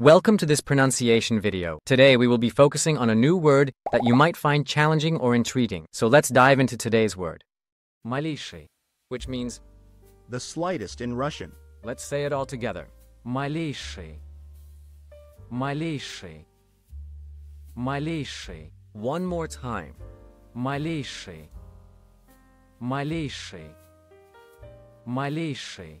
Welcome to this pronunciation video. Today we will be focusing on a new word that you might find challenging or intriguing. So let's dive into today's word. Malejshij, which means the slightest in Russian. Let's say it all together. Malejshij. Malejshij. Malejshij. One more time. Malejshij. Malejshij. Malejshij.